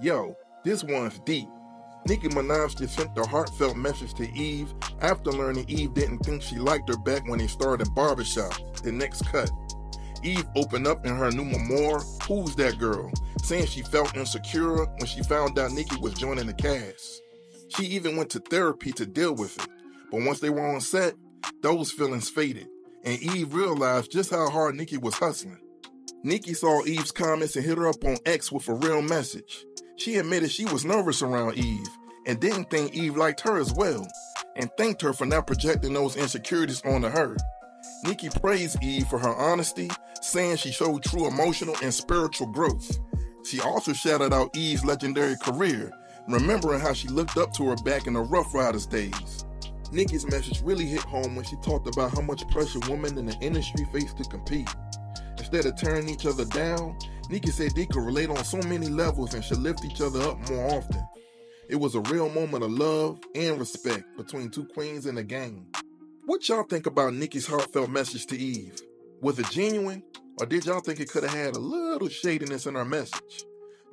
Yo, this one's deep. Nicki Minaj just sent a heartfelt message to Eve after learning Eve didn't think she liked her back when they started Barbershop, the next cut. Eve opened up in her new memoir, Who's That Girl, saying she felt insecure when she found out Nicki was joining the cast. She even went to therapy to deal with it, but once they were on set, those feelings faded, and Eve realized just how hard Nicki was hustling. Nicki saw Eve's comments and hit her up on X with a real message. She admitted she was nervous around Eve and didn't think Eve liked her as well, and thanked her for not projecting those insecurities onto her. Nicki praised Eve for her honesty, saying she showed true emotional and spiritual growth. She also shouted out Eve's legendary career, remembering how she looked up to her back in the Ruff Ryders days. Nicki's message really hit home when she talked about how much pressure women in the industry face to compete. Instead of tearing each other down, Nicki said they could relate on so many levels and should lift each other up more often. It was a real moment of love and respect between two queens in the game. What y'all think about Nicki's heartfelt message to Eve? Was it genuine, or did y'all think it could have had a little shadiness in her message?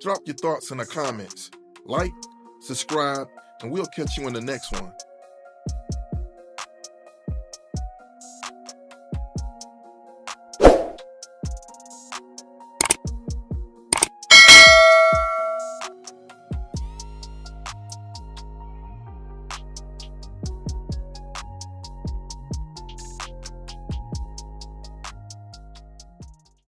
Drop your thoughts in the comments. Like, subscribe, and we'll catch you in the next one.